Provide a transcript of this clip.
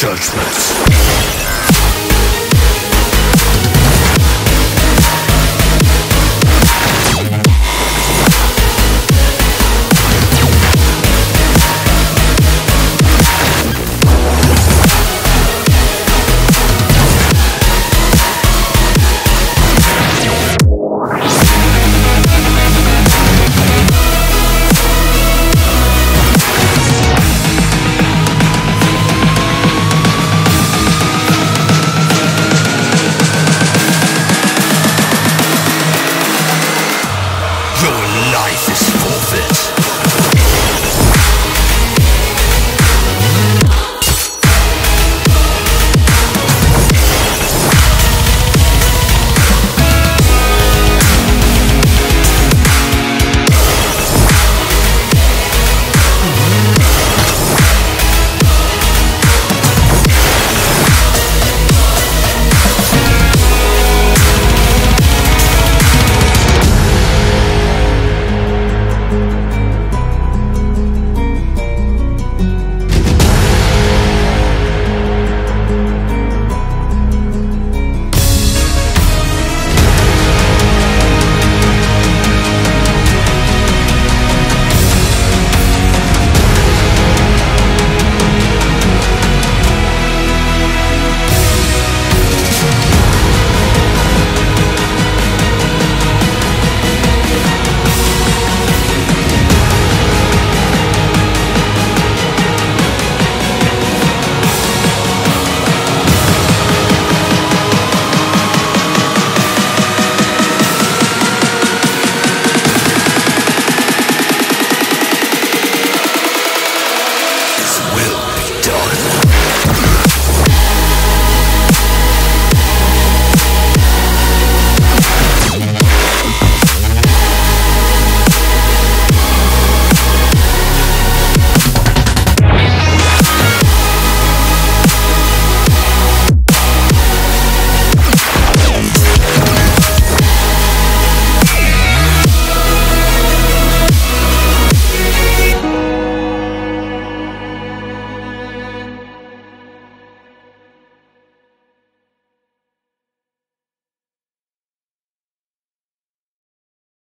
judgment. Your life is forfeit.